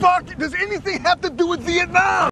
fuck does anything have to do with Vietnam?